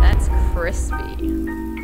That's crispy.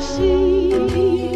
see.